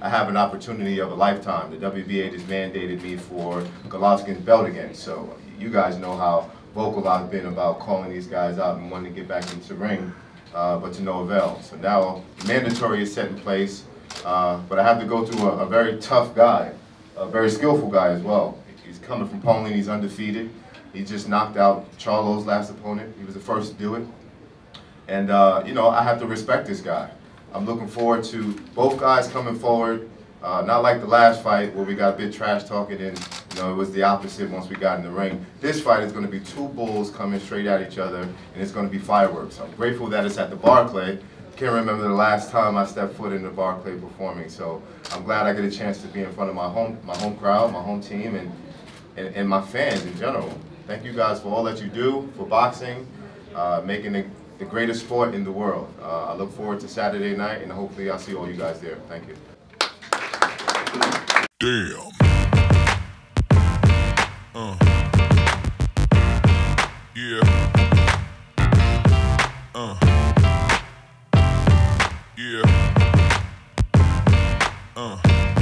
I have an opportunity of a lifetime. The WBA just mandated me for Golovkin's belt again. So you guys know how vocal I've been about calling these guys out and wanting to get back into the ring, uh, but to no avail. So now mandatory is set in place, uh, but I have to go through a, a very tough guy, a very skillful guy as well. He's coming from Poland, he's undefeated. He just knocked out Charlo's last opponent. He was the first to do it. And, uh, you know, I have to respect this guy. I'm looking forward to both guys coming forward. Uh, not like the last fight where we got a bit trash talking and, you know, it was the opposite once we got in the ring. This fight is going to be two bulls coming straight at each other and it's going to be fireworks. I'm grateful that it's at the Barclay. Can't remember the last time I stepped foot in the Barclay performing, so I'm glad I get a chance to be in front of my home, my home crowd, my home team, and, and, and my fans in general. Thank you guys for all that you do for boxing, uh, making it the greatest sport in the world. Uh, I look forward to Saturday night, and hopefully I'll see all you guys there. Thank you. Damn. Uh. Yeah. Uh. Yeah. Uh.